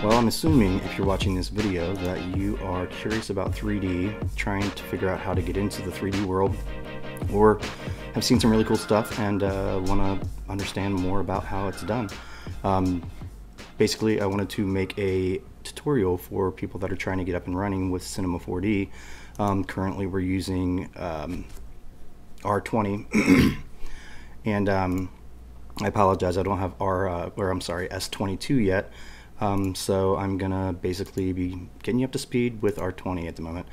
Well, I'm assuming if you're watching this video that you are curious about 3D, trying to figure out how to get into the 3D world, or have seen some really cool stuff and uh, want to understand more about how it's done. Um, basically, I wanted to make a tutorial for people that are trying to get up and running with Cinema 4D. Um, currently, we're using um, R20, and um, I apologize, I don't have R, uh, or I'm sorry, S22 yet. Um, so I'm gonna basically be getting you up to speed with R20 at the moment.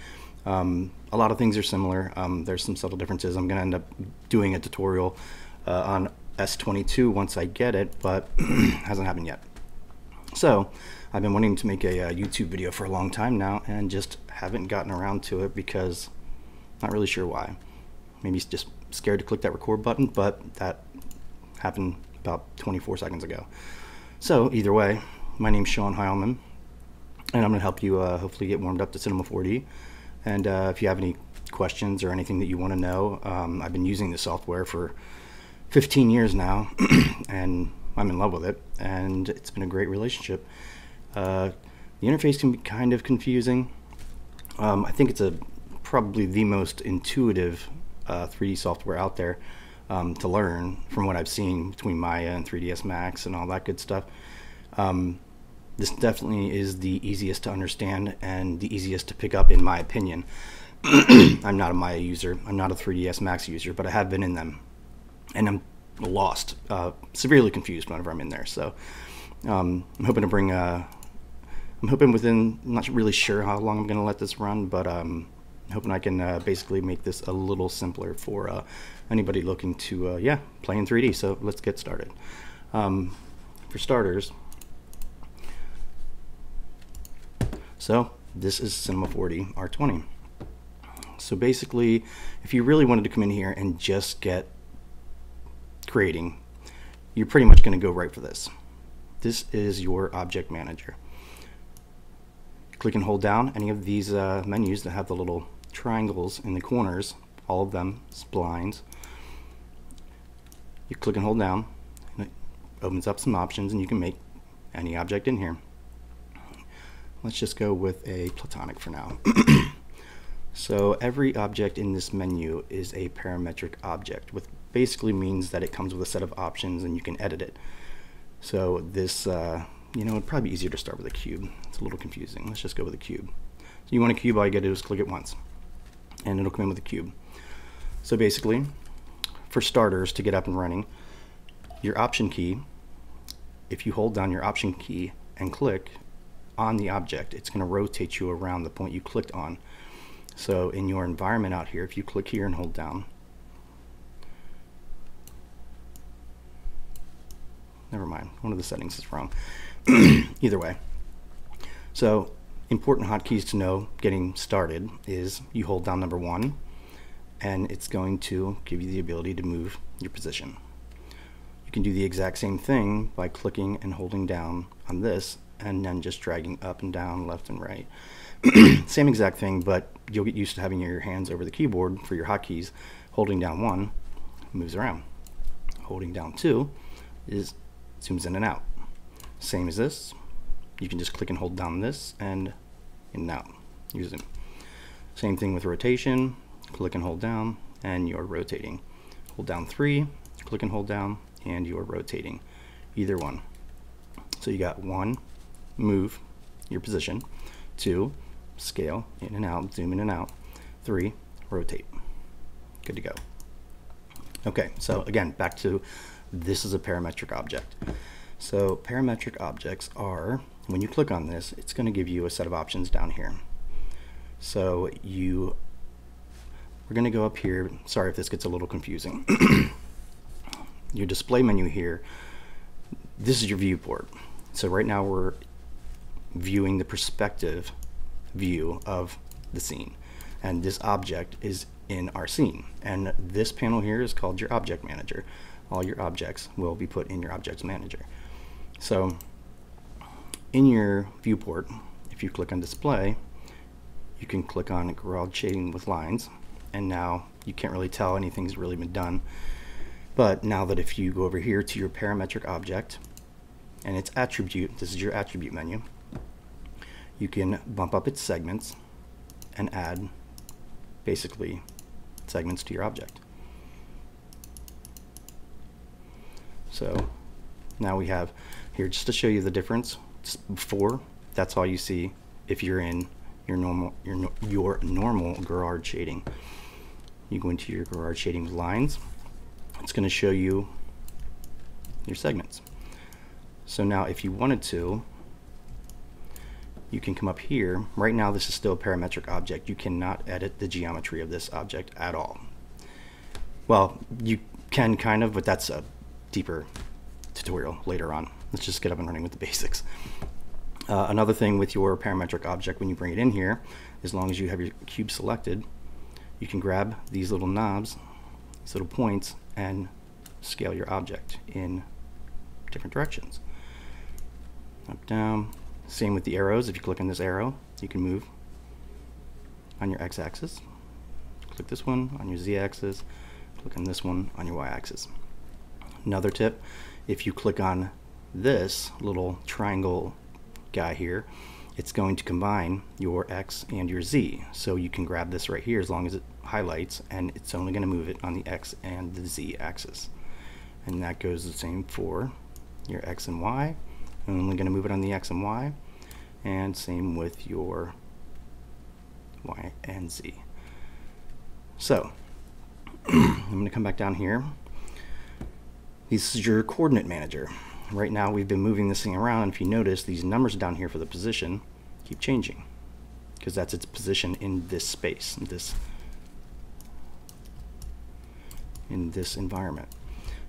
Um, a lot of things are similar. Um, there's some subtle differences. I'm gonna end up doing a tutorial uh, on S22 once I get it, but hasn't happened yet. So I've been wanting to make a, a, uh, YouTube video for a long time now and just haven't gotten around to it because not really sure why. Maybe just scared to click that record button, but that happened about 24 seconds ago. So either way, my name's Shawn Hileman, and I'm going to help you uh, hopefully get warmed up to Cinema 4D. And uh, if you have any questions or anything that you want to know, um, I've been using the software for 15 years now, and I'm in love with it, and it's been a great relationship. Uh, the interface can be kind of confusing. Um, I think it's a probably the most intuitive 3D uh, software out there um, to learn from what I've seen between Maya and 3ds Max and all that good stuff. Um, this definitely is the easiest to understand and the easiest to pick up in my opinion. I'm not a Maya user, I'm not a 3ds Max user, but I have been in them. And I'm lost, uh, severely confused whenever I'm in there. So um, I'm hoping to bring, uh, I'm hoping within, I'm not really sure how long I'm going to let this run, but um, hoping I can uh, basically make this a little simpler for uh, anybody looking to, uh, yeah, play in 3D. So let's get started. Um, for starters, So this is Cinema 4D R20. So basically, if you really wanted to come in here and just get creating, you're pretty much going to go right for this. This is your object manager. Click and hold down any of these uh, menus that have the little triangles in the corners, all of them, splines. You click and hold down, and it opens up some options, and you can make any object in here. Let's just go with a platonic for now. so every object in this menu is a parametric object, which basically means that it comes with a set of options and you can edit it. So this, uh, you know, it'd probably be easier to start with a cube. It's a little confusing. Let's just go with a cube. So you want a cube, all you gotta do is click it once and it'll come in with a cube. So basically, for starters, to get up and running, your option key, if you hold down your option key and click, on the object, it's going to rotate you around the point you clicked on. So in your environment out here, if you click here and hold down, never mind, one of the settings is wrong. Either way. So important hotkeys to know getting started is you hold down number one and it's going to give you the ability to move your position. You can do the exact same thing by clicking and holding down on this and then just dragging up and down, left and right. Same exact thing, but you'll get used to having your hands over the keyboard for your hotkeys. Holding down one moves around. Holding down two is zooms in and out. Same as this. You can just click and hold down this and in and out. You zoom. Same thing with rotation. Click and hold down and you're rotating. Hold down three, click and hold down, and you're rotating. Either one. So you got one, move your position. Two, scale in and out, zoom in and out. Three, rotate. Good to go. Okay, so again, back to this is a parametric object. So parametric objects are, when you click on this, it's going to give you a set of options down here. So you, we're going to go up here. Sorry if this gets a little confusing. your display menu here, this is your viewport. So right now we're viewing the perspective view of the scene. And this object is in our scene. And this panel here is called your object manager. All your objects will be put in your objects manager. So in your viewport, if you click on display, you can click on Gouraud shading with lines. And now you can't really tell anything's really been done. But now that if you go over here to your parametric object and its attribute, this is your attribute menu, you can bump up its segments and add basically segments to your object. So now we have here just to show you the difference before that's all you see if you're in your normal your your normal Gouraud shading you go into your Gouraud shading lines it's going to show you your segments so now if you wanted to you can come up here right now this is still a parametric object you cannot edit the geometry of this object at all well you can kind of but that's a deeper tutorial later on. Let's just get up and running with the basics. Uh, another thing with your parametric object when you bring it in here, as long as you have your cube selected, you can grab these little knobs, these little points, and scale your object in different directions. Up, down. Same with the arrows. If you click on this arrow, you can move on your x-axis. Click this one on your z-axis. Click on this one on your y-axis. Another tip, if you click on this little triangle guy here, it's going to combine your X and your Z. So you can grab this right here as long as it highlights and it's only going to move it on the X and the Z axis. And that goes the same for your X and Y. I'm only going to move it on the X and Y. And same with your Y and Z. So I'm going to come back down here this is your coordinate manager. Right now we've been moving this thing around. If you notice, these numbers down here for the position keep changing because that's its position in this space, in this, in this environment.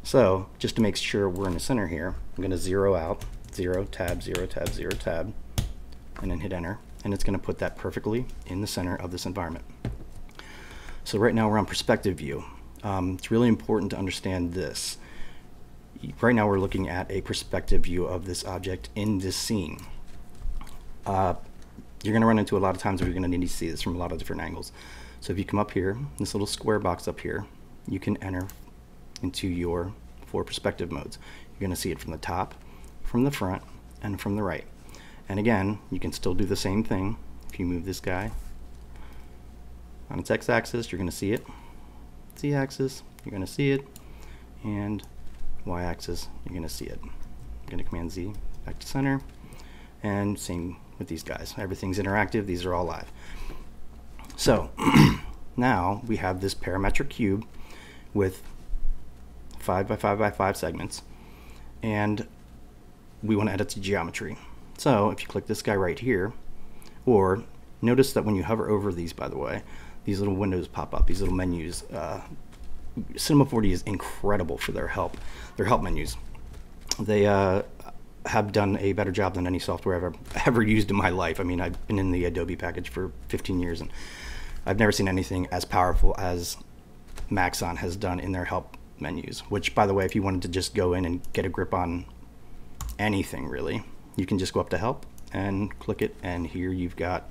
So just to make sure we're in the center here, I'm going to zero out, zero, tab, zero, tab, zero, tab, and then hit enter. And it's going to put that perfectly in the center of this environment. So right now we're on perspective view. Um, it's really important to understand this right now we're looking at a perspective view of this object in this scene. Uh, you're going to run into a lot of times where you're going to need to see this from a lot of different angles. So if you come up here, this little square box up here, you can enter into your four perspective modes. You're going to see it from the top, from the front, and from the right. And again, you can still do the same thing. If you move this guy on its x-axis, you're going to see it. Z-axis, you're going to see it. And y-axis, you're going to see it. I'm going to Command Z back to center. And same with these guys. Everything's interactive. These are all live. So now we have this parametric cube with 5 by 5 by 5 segments. And we want to edit the geometry. So if you click this guy right here, or notice that when you hover over these, by the way, these little windows pop up, these little menus. Uh, Cinema 4D is incredible for their help, their help menus. They uh, have done a better job than any software I've ever, ever used in my life. I mean, I've been in the Adobe package for 15 years, and I've never seen anything as powerful as Maxon has done in their help menus. Which, by the way, if you wanted to just go in and get a grip on anything really, you can just go up to help and click it, and here you've got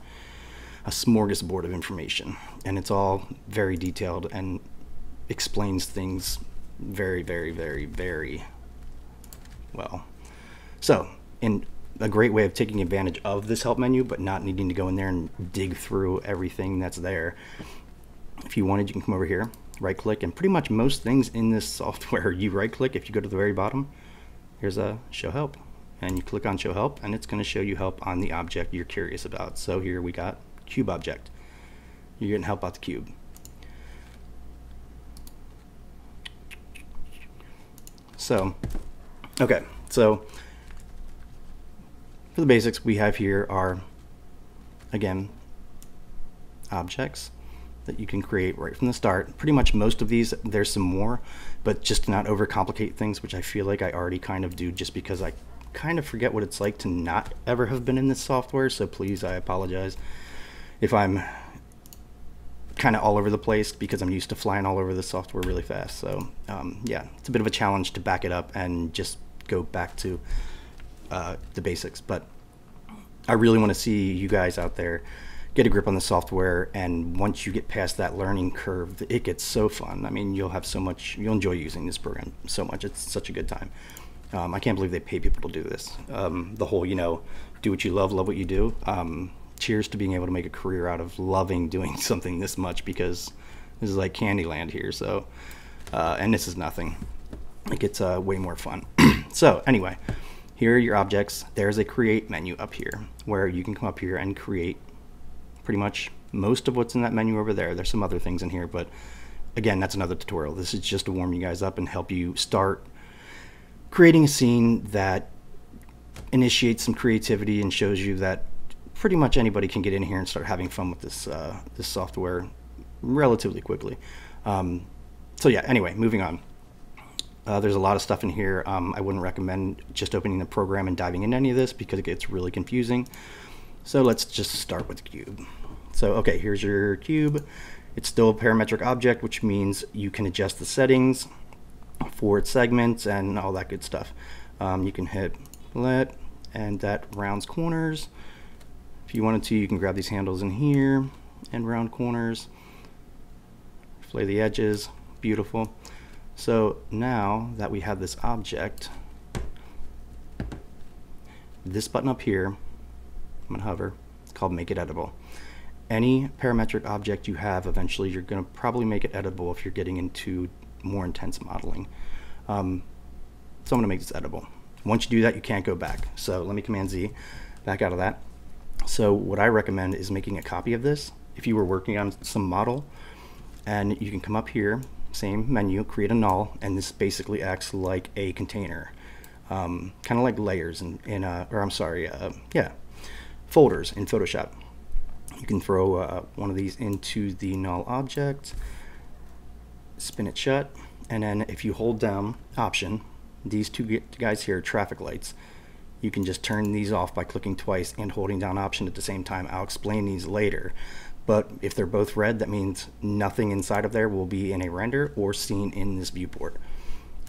a smorgasbord of information, and it's all very detailed and explains things very, very, very, very well. So, in a great way of taking advantage of this help menu, but not needing to go in there and dig through everything that's there. If you wanted, you can come over here, right click, and pretty much most things in this software, you right click, if you go to the very bottom, here's a show help. And you click on show help, and it's going to show you help on the object you're curious about. So here we got cube object. You're getting help out the cube. So, okay, so for the basics we have here are, again, objects that you can create right from the start. Pretty much most of these, there's some more, but just to not overcomplicate things, which I feel like I already kind of do just because I kind of forget what it's like to not ever have been in this software, so please, I apologize if I'm kind of all over the place because I'm used to flying all over the software really fast. So um, yeah, it's a bit of a challenge to back it up and just go back to uh, the basics. But I really want to see you guys out there get a grip on the software and once you get past that learning curve it gets so fun i mean you'll have so much you'll enjoy using this program so much it's such a good time Um, I can't believe they pay people to do this. Um, the whole, you know, do what you love, love what you do. Um, cheers to being able to make a career out of loving doing something this much because this is like Candyland here. So, uh, and this is nothing. It gets uh, way more fun. so anyway, here are your objects. There's a create menu up here where you can come up here and create pretty much most of what's in that menu over there. There's some other things in here, but again, that's another tutorial. This is just to warm you guys up and help you start creating a scene that initiates some creativity and shows you that pretty much anybody can get in here and start having fun with this uh, this software relatively quickly. Um, so yeah, anyway, moving on. Uh, there's a lot of stuff in here. Um, I wouldn't recommend just opening the program and diving into any of this because it gets really confusing. So let's just start with cube. So okay, here's your cube. It's still a parametric object, which means you can adjust the settings for its segments and all that good stuff. Um, you can hit let and that rounds corners. If you wanted to, you can grab these handles in here and round corners. Flay the edges, beautiful. So now that we have this object, this button up here, I'm gonna hover, it's called make it editable. Any parametric object you have, eventually you're gonna probably make it editable if you're getting into more intense modeling. Um, so I'm gonna make this editable. Once you do that, you can't go back. So let me Command Z, back out of that. So what I recommend is making a copy of this. If you were working on some model, and you can come up here, same menu, create a null, and this basically acts like a container, um, kind of like layers in, in uh, or I'm sorry, uh, yeah, folders in Photoshop. You can throw uh, one of these into the null object, spin it shut, and then if you hold down Option, these two guys here, traffic lights, you can just turn these off by clicking twice and holding down Option at the same time. I'll explain these later. But if they're both red, that means nothing inside of there will be in a render or seen in this viewport.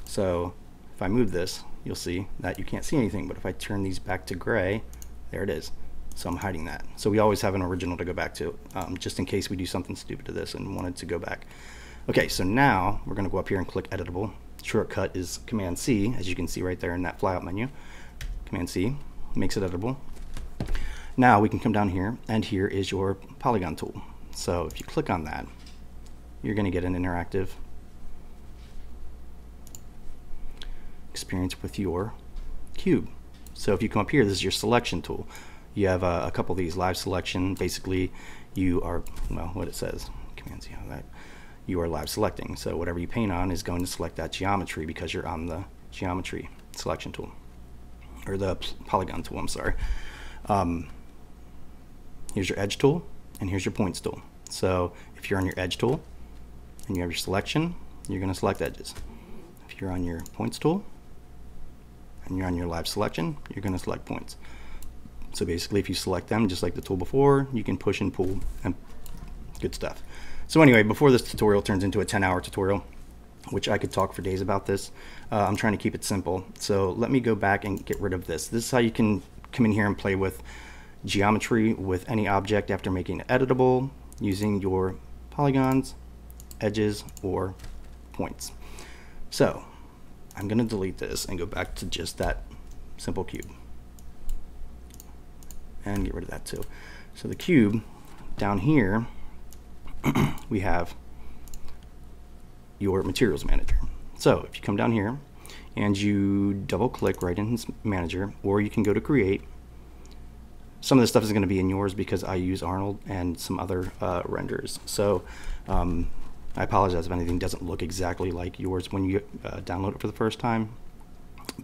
So if I move this, you'll see that you can't see anything. But if I turn these back to gray, there it is. So I'm hiding that. So we always have an original to go back to, um, just in case we do something stupid to this and wanted to go back. Okay, so now we're going to go up here and click Editable. Shortcut is Command C, as you can see right there in that flyout menu. Command C makes it editable. Now we can come down here and here is your polygon tool. So if you click on that, you're going to get an interactive experience with your cube. So if you come up here, this is your selection tool. You have a, a couple of these live selection. Basically, you are, well, what it says, Command C on that, you are live selecting. So whatever you paint on is going to select that geometry because you're on the geometry selection tool, or the polygon tool, I'm sorry. Um, here's your edge tool and here's your points tool. So if you're on your edge tool and you have your selection, you're going to select edges. If you're on your points tool and you're on your live selection, you're going to select points. So basically if you select them just like the tool before, you can push and pull and good stuff. So anyway, before this tutorial turns into a 10 hour tutorial, which I could talk for days about this, uh, I'm trying to keep it simple. So let me go back and get rid of this. This is how you can come in here and play with geometry with any object after making it editable using your polygons, edges, or points. So I'm going to delete this and go back to just that simple cube. And get rid of that too. So the cube down here, we have your materials manager. So if you come down here and you double click right in manager, or you can go to create some of this stuff is going to be in yours because I use Arnold and some other uh, renders. So um, I apologize if anything doesn't look exactly like yours when you uh, download it for the first time.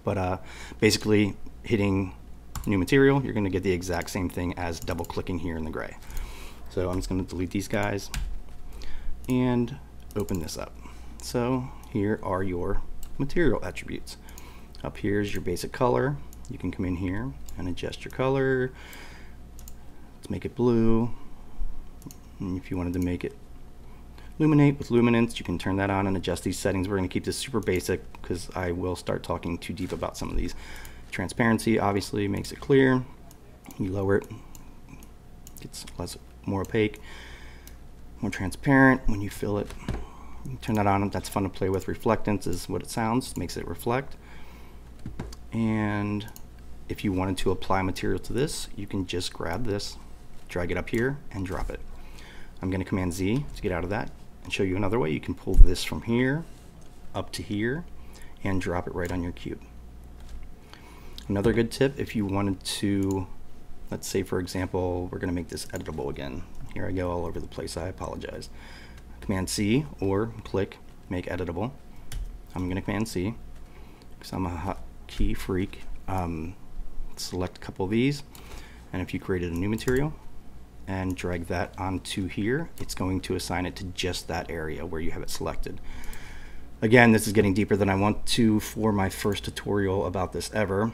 But uh, basically, hitting new material, you're going to get the exact same thing as double clicking here in the gray. So I'm just going to delete these guys and open this up. So here are your material attributes. Up here is your basic color. You can come in here and adjust your color. Let's make it blue. And if you wanted to make it illuminate with luminance, you can turn that on and adjust these settings. We're going to keep this super basic because I will start talking too deep about some of these. Transparency obviously makes it clear. You lower it, gets less more opaque, more transparent when you fill it. You turn that on, that's fun to play with. Reflectance is what it sounds, makes it reflect. And if you wanted to apply material to this, you can just grab this, drag it up here, and drop it. I'm going to Command Z to get out of that and show you another way. You can pull this from here up to here and drop it right on your cube. Another good tip if you wanted to, let's say for example, we're going to make this editable again. Here I go all over the place, I apologize. Command C or click make editable. I'm going to Command C because I'm a key freak. Um, select a couple of these and if you created a new material and drag that onto here, it's going to assign it to just that area where you have it selected. Again, this is getting deeper than I want to for my first tutorial about this ever,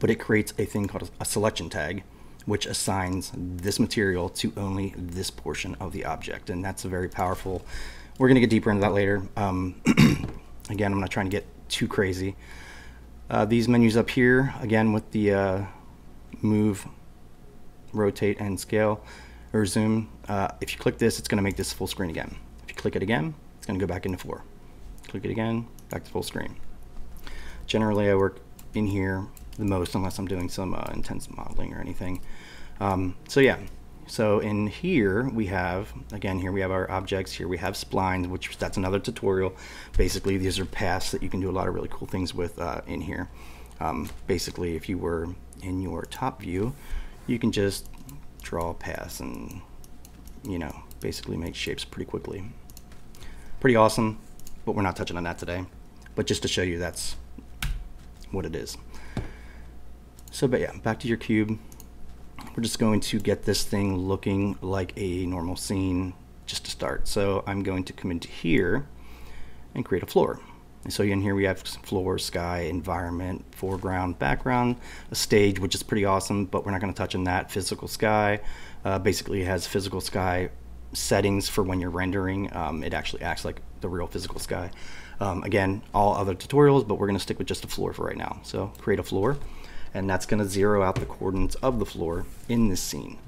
but it creates a thing called a selection tag, which assigns this material to only this portion of the object. And that's a very powerful, we're gonna get deeper into that later. Um, again, I'm not trying to get too crazy. Uh, these menus up here, again, with the uh, move, rotate, and scale, or zoom, uh, if you click this, it's gonna make this full screen again. If you click it again, it's gonna go back into four click it again, back to full screen. Generally, I work in here the most unless I'm doing some uh, intense modeling or anything. Um, so yeah, so in here we have, again, here we have our objects, here we have splines, which that's another tutorial. Basically, these are paths that you can do a lot of really cool things with uh, in here. Um, basically, if you were in your top view, you can just draw paths and, you know, basically make shapes pretty quickly. Pretty awesome but we're not touching on that today. But just to show you that's what it is. So, but yeah, back to your cube. We're just going to get this thing looking like a normal scene just to start. So I'm going to come into here and create a floor. And so in here we have floor, sky, environment, foreground, background, a stage, which is pretty awesome, but we're not going to touch on that. Physical sky, uh, basically has physical sky settings for when you're rendering. Um, it actually acts like the real physical sky. Um, again, all other tutorials, but we're going to stick with just a floor for right now. So create a floor, and that's going to zero out the coordinates of the floor in this scene.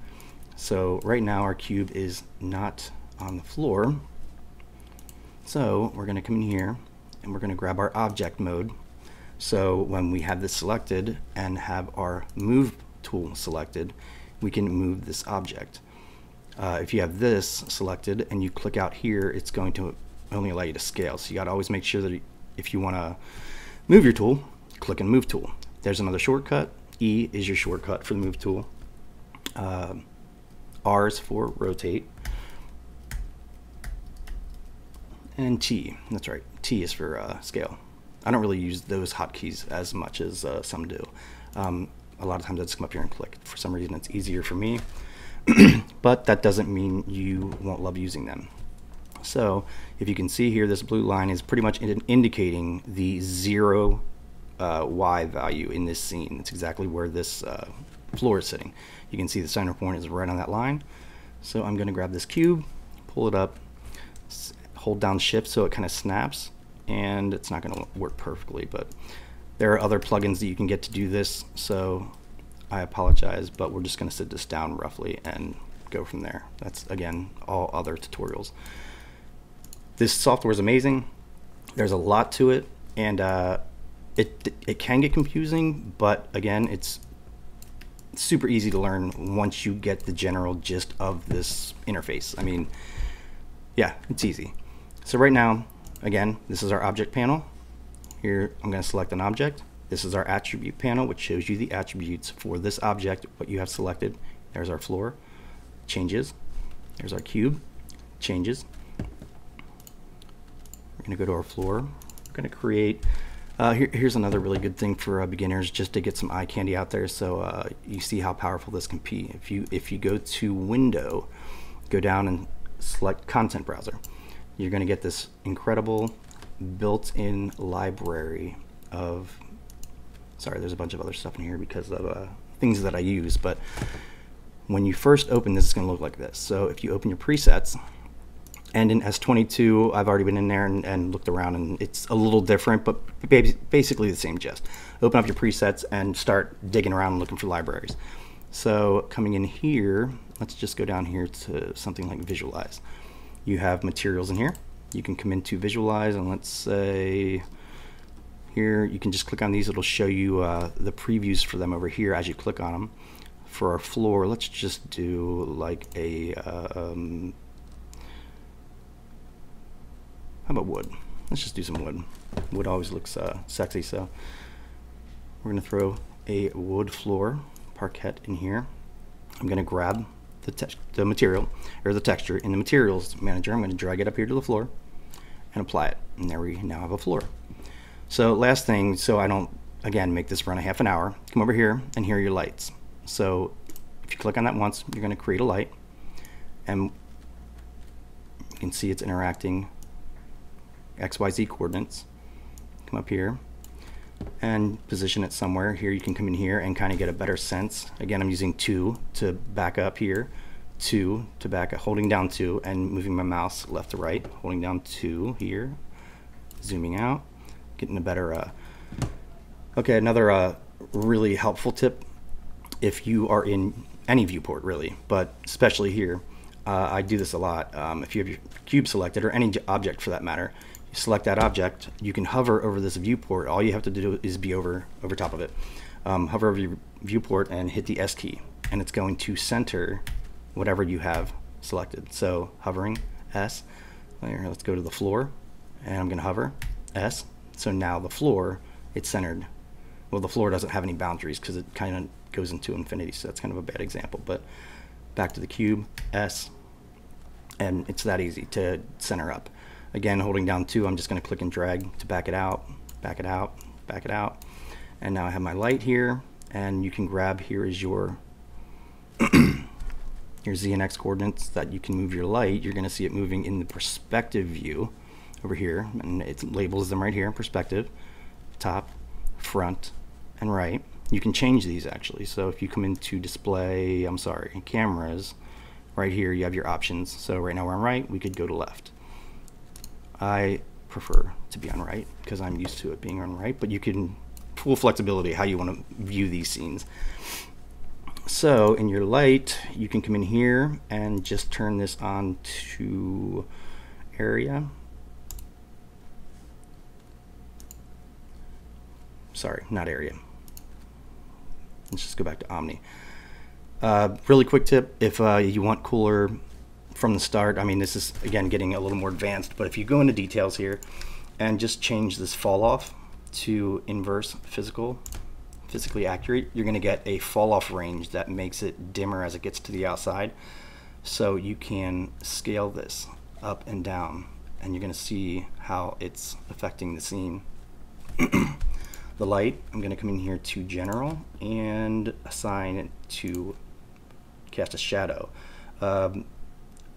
So right now our cube is not on the floor. So we're going to come in here and we're going to grab our object mode. So when we have this selected and have our move tool selected, we can move this object. Uh, if you have this selected and you click out here, it's going to only allow you to scale. So you got to always make sure that if you want to move your tool, click and move tool. There's another shortcut. E is your shortcut for the move tool. Uh, R is for rotate. And T, that's right, T is for uh, scale. I don't really use those hotkeys as much as uh, some do. Um, a lot of times I just come up here and click. For some reason it's easier for me. but that doesn't mean you won't love using them. So if you can see here, this blue line is pretty much in indicating the zero uh, Y value in this scene. It's exactly where this uh, floor is sitting. You can see the center point is right on that line. So I'm going to grab this cube, pull it up, hold down shift so it kind of snaps and it's not going to work perfectly but there are other plugins that you can get to do this so I apologize, but we're just going to sit this down roughly and go from there. That's, again, all other tutorials. This software is amazing. There's a lot to it, and uh, it, it can get confusing, but again, it's super easy to learn once you get the general gist of this interface. I mean, yeah, it's easy. So right now, again, this is our object panel. Here, I'm going to select an object. This is our attribute panel, which shows you the attributes for this object, what you have selected. There's our floor, changes. There's our cube, changes. We're gonna go to our floor. We're gonna create, uh, here, here's another really good thing for uh, beginners just to get some eye candy out there so uh, you see how powerful this can be. If you, if you go to window, go down and select content browser, you're gonna get this incredible built-in library of Sorry, there's a bunch of other stuff in here because of uh, things that I use, but when you first open this, it's going to look like this. So if you open your presets, and in S22, I've already been in there and, and, looked around, and it's a little different, but basically the same gist. Open up your presets and start digging around and looking for libraries. So coming in here, let's just go down here to something like visualize. You have materials in here. You can come into visualize and let's say Here you can just click on these. It'll show you uh, the previews for them over here as you click on them. For our floor, let's just do like a, uh, um, how about wood? Let's just do some wood. Wood always looks uh, sexy, so we're gonna throw a wood floor parquet in here. I'm gonna grab the, the material or the texture in the materials manager. I'm gonna drag it up here to the floor and apply it. And there we now have a floor. So last thing, so I don't, again, make this run a half an hour, come over here and here are your lights. So if you click on that once, you're gonna create a light and you can see it's interacting XYZ coordinates. Come up here and position it somewhere. Here you can come in here and kind of get a better sense. Again, I'm using two to back up here, two to back up, holding down two and moving my mouse left to right, holding down two here, zooming out, getting a better, uh, okay, another uh, really helpful tip if you are in any viewport really, but especially here, uh, I do this a lot. Um, if you have your cube selected or any object for that matter, select that object, you can hover over this viewport. All you have to do is be over, over top of it. Um, hover over your viewport and hit the S key, and it's going to center whatever you have selected. So hovering S, let's go to the floor, and I'm gonna hover S. So now the floor, it's centered. Well, the floor doesn't have any boundaries because it kind of goes into infinity, so that's kind of a bad example. But back to the cube, S, and it's that easy to center up. Again, holding down two, I'm just going to click and drag to back it out, back it out, back it out. And now I have my light here, and you can grab here is your your Z and X coordinates that you can move your light. You're going to see it moving in the perspective view over here, and it labels them right here in perspective, top, front, and right. You can change these actually. So if you come into display, I'm sorry, cameras, right here you have your options. So right now we're on right, we could go to left. I prefer to be on right because I'm used to it being on right, but you can full flexibility how you want to view these scenes. So in your light, you can come in here and just turn this on to area. Sorry, not area. Let's just go back to Omni. Uh, really quick tip, if uh, you want cooler from the start. I mean, this is, again, getting a little more advanced, but if you go into details here and just change this fall off to inverse physical, physically accurate, you're going to get a fall off range that makes it dimmer as it gets to the outside. So you can scale this up and down and you're going to see how it's affecting the scene. the light, I'm going to come in here to general and assign it to cast a shadow. Um,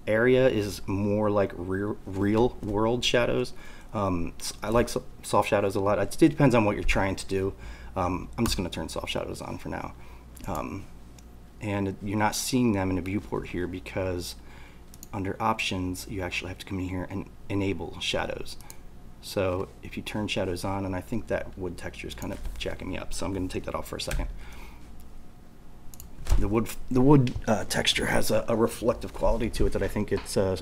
area is more like real, real world shadows. Um, I like soft shadows a lot. It depends on what you're trying to do. Um, I'm just going to turn soft shadows on for now. Um, and you're not seeing them in a viewport here because under options you actually have to come in here and enable shadows. So if you turn shadows on, and I think that wood texture is kind of jacking me up, so I'm going to take that off for a second the wood the wood uh, texture has a, a, reflective quality to it that I think it's uh,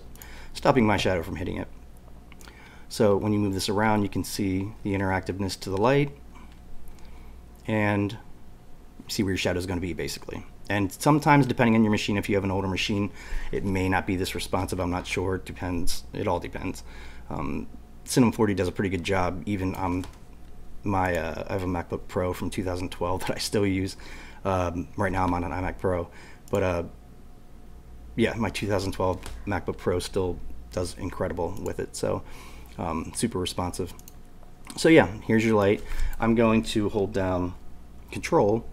stopping my shadow from hitting it. So when you move this around, you can see the interactiveness to the light and see where your shadow is going to be basically. And sometimes, depending on your machine, if you have an older machine, it may not be this responsive. I'm not sure. It depends. It all depends. Um, Cinema 4D does a pretty good job. Even on my, uh, I have a MacBook Pro from 2012 that I still use. Um, right now I'm on an iMac Pro, but uh, yeah, my 2012 MacBook Pro still does incredible with it. So um, super responsive. So yeah, here's your light. I'm going to hold down Control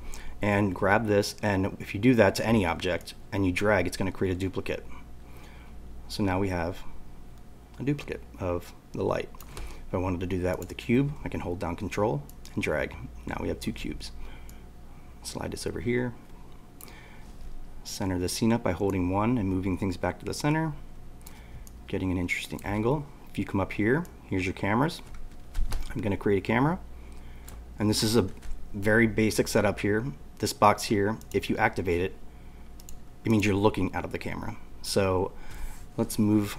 and grab this, and if you do that to any object and you drag, it's going to create a duplicate. So now we have a duplicate of the light. If I wanted to do that with the cube, I can hold down Control and drag. Now we have two cubes slide this over here. Center the scene up by holding one and moving things back to the center. Getting an interesting angle. If you come up here, here's your cameras. I'm going to create a camera. And this is a very basic setup here. This box here, if you activate it, it means you're looking out of the camera. So let's move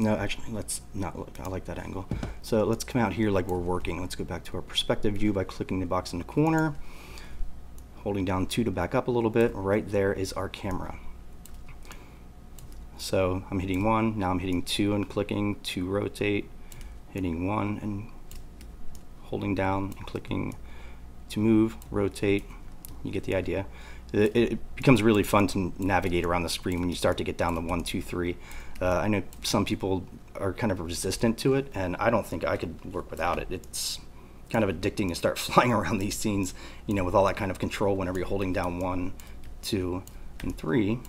no, actually, let's not look. I like that angle. So let's come out here like we're working. Let's go back to our perspective view by clicking the box in the corner, holding down 2 to back up a little bit. Right there is our camera. So I'm hitting 1, now I'm hitting 2 and clicking to rotate, hitting 1 and holding down and clicking to move, rotate. You get the idea. It, it, becomes really fun to navigate around the screen when you start to get down the one, two, three. Uh, I know some people are kind of resistant to it, and I don't think I could work without it. It's kind of addicting to start flying around these scenes, you know, with all that kind of control whenever you're holding down one, two, and three.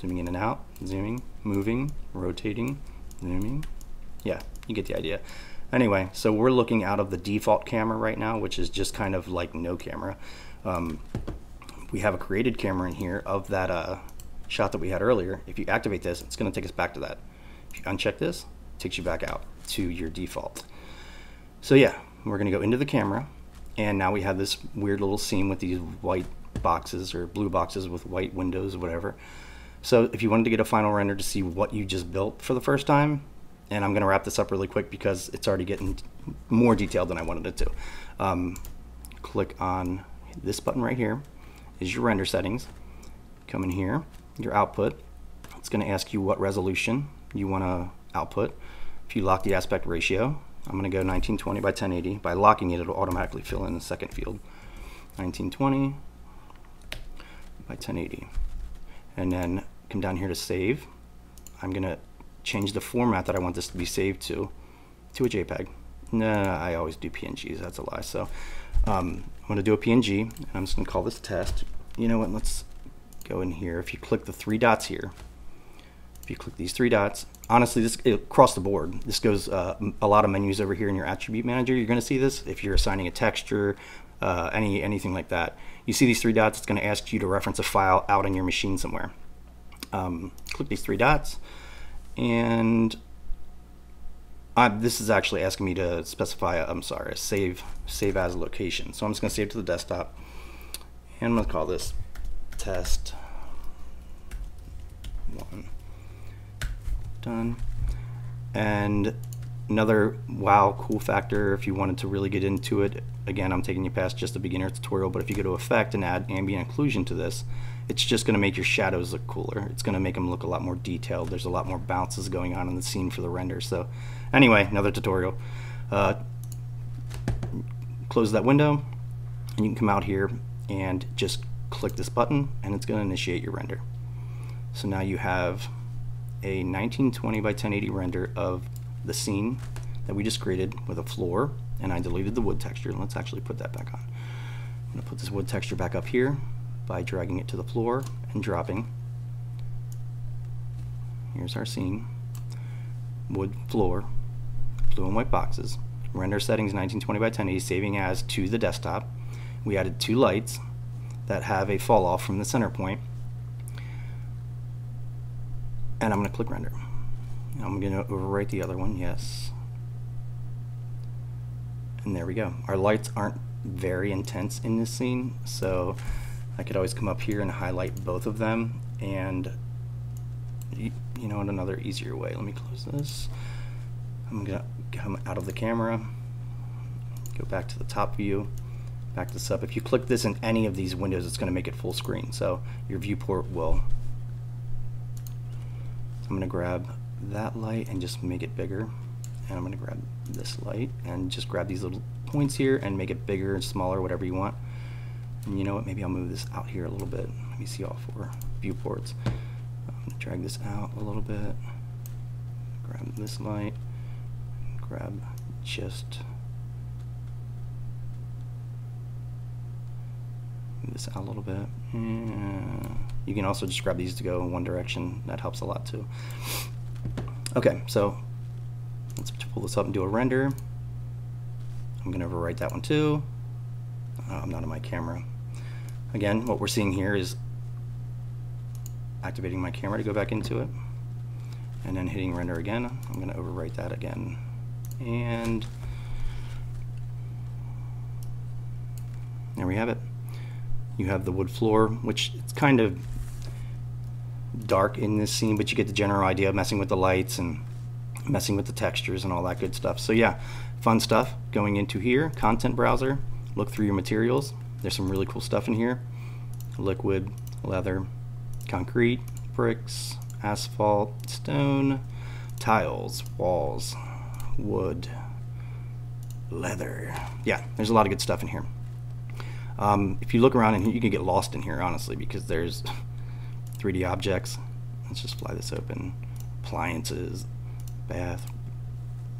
Zooming in and out, zooming, moving, rotating, zooming. Yeah, you get the idea. Anyway, so we're looking out of the default camera right now, which is just kind of like no camera. Um, we have a created camera in here of that uh, shot that we had earlier. If you activate this, it's going to take us back to that. If you uncheck this, it takes you back out to your default. So yeah, we're going to go into the camera, and now we have this weird little scene with these white boxes or blue boxes with white windows, or whatever. So if you wanted to get a final render to see what you just built for the first time, and I'm going to wrap this up really quick because it's already getting more detailed than I wanted it to. Um, click on this button right here is your render settings. Come in here, your output. It's going to ask you what resolution you want to output. If you lock the aspect ratio, I'm going to go 1920 by 1080. By locking it, it'll automatically fill in the second field. 1920 by 1080. And then come down here to save. I'm going to change the format that I want this to be saved to, to a JPEG. Nah, I always do PNGs, that's a lie. So um, I'm gonna do a PNG, and I'm just gonna call this test. You know what, let's go in here. If you click the three dots here, if you click these three dots, honestly, this across the board, this goes uh, a lot of menus over here in your attribute manager. You're gonna see this if you're assigning a texture, uh, any anything like that. You see these three dots, it's gonna ask you to reference a file out on your machine somewhere. Um, click these three dots and I, this is actually asking me to specify, i am sorry, a save, save as location. So I'm just going to save to the desktop. And I'm going to call this test one. And another wow cool factor if you wanted to really get into it again I'm taking you past just the beginner tutorial but if you go to effect and add ambient occlusion to this it's just going to make your shadows look cooler. It's going to make them look a lot more detailed. There's a lot more bounces going on in the scene for the render. So anyway another tutorial. Uh, close that window and you can come out here and just click this button and it's going to initiate your render. So now you have a 1920 by 1080 render of the scene that we just created with a floor and I deleted the wood texture. Let's actually put that back on. I'm going to put this wood texture back up here by dragging it to the floor and dropping. Here's our scene. Wood floor, blue and white boxes. Render settings 1920 by 1080, saving as to the desktop. We added two lights that have a fall off from the center point. And I'm going to click render. I'm going to overwrite the other one, yes. And there we go. Our lights aren't very intense in this scene, so I could always come up here and highlight both of them and you know in another easier way. Let me close this. I'm gonna come out of the camera, go back to the top view, back this up. If you click this in any of these windows, it's gonna make it full screen. So your viewport will, I'm gonna grab that light and just make it bigger. And I'm going to grab this light and just grab these little points here and make it bigger and smaller, whatever you want. And you know what, maybe I'll move this out here a little bit. Let me see all four viewports. Going to drag this out a little bit. Grab this light. Grab just this out a little bit. Yeah. You can also just grab these to go in one direction. That helps a lot too. Okay, so let's pull this up and do a render. I'm going to overwrite that one too. Uh, I'm not on my camera. Again, what we're seeing here is activating my camera to go back into it and then hitting render again. I'm going to overwrite that again. And there we have it. You have the wood floor, which it's kind of dark in this scene, but you get the general idea of messing with the lights and messing with the textures and all that good stuff. So yeah, fun stuff going into here, content browser, look through your materials. There's some really cool stuff in here. Liquid, leather, concrete, bricks, asphalt, stone, tiles, walls, wood, leather. Yeah, there's a lot of good stuff in here. Um, if you look around in here, you can get lost in here, honestly, because there's 3D objects. Let's just fly this open. Appliances, bath,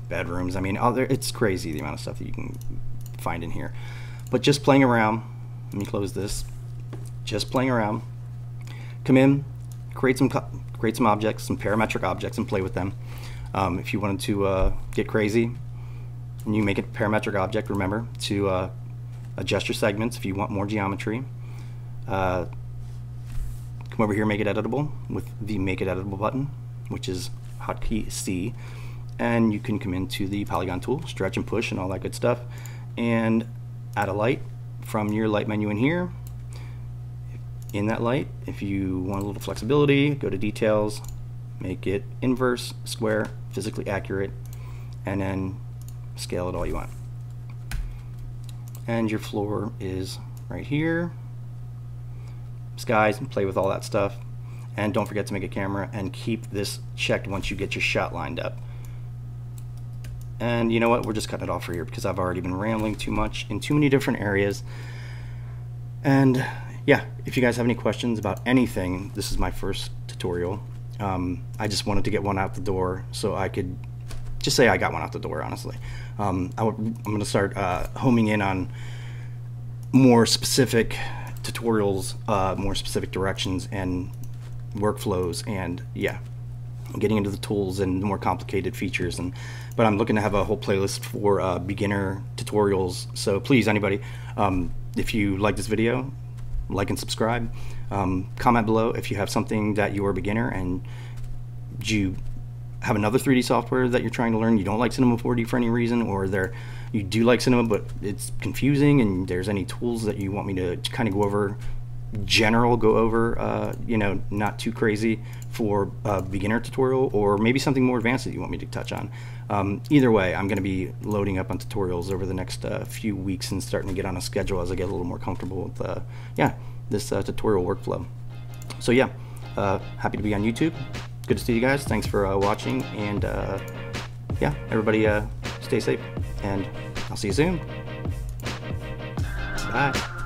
bedrooms. I mean, other, it's crazy the amount of stuff that you can find in here. But just playing around, let me close this. Just playing around. Come in, create some create some objects, some parametric objects, and play with them. Um, if you wanted to uh, get crazy, and you make a parametric object, remember to uh, adjust your segments if you want more geometry. Uh, come over here, make it editable with the Make It Editable button, which is hotkey C. And you can come into the polygon tool, stretch and push and all that good stuff, and add a light from your light menu in here. In that light, if you want a little flexibility, go to details, make it inverse, square, physically accurate, and then scale it all you want. And your floor is right here. Skies, play with all that stuff. And don't forget to make a camera and keep this checked once you get your shot lined up. And you know what, we're just cutting it off for here because I've already been rambling too much in too many different areas. And yeah, if you guys have any questions about anything, this is my first tutorial. Um, I just wanted to get one out the door so I could just say I got one out the door, honestly. Um, I am going to start uh, homing in on more specific tutorials, uh, more specific directions and workflows, and yeah, getting into the tools and more complicated features. And but I'm looking to have a whole playlist for uh, beginner tutorials. So please, anybody, um, if you like this video, like and subscribe. Um, comment below if you have something that you are a beginner and you have another 3D software that you're trying to learn, you don't like Cinema 4D for any reason, or there you do like Cinema but it's confusing, and there's any tools that you want me to kind of go over, general go over, uh, you know, not too crazy for a beginner tutorial, or maybe something more advanced that you want me to touch on. Um, either way, I'm going to be loading up on tutorials over the next uh, few weeks and starting to get on a schedule as I get a little more comfortable with, uh, yeah, this uh, tutorial workflow. So yeah, uh, happy to be on YouTube good to see you guys. Thanks for uh, watching, and uh, yeah, everybody uh, stay safe, and I'll see you soon. Bye.